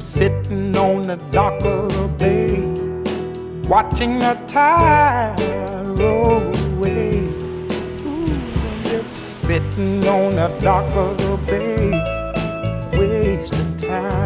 I'm sitting on the dock of the bay, watching the tide roll away. Ooh, I'm just sitting on the dock of the bay